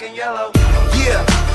black and yellow. Yeah.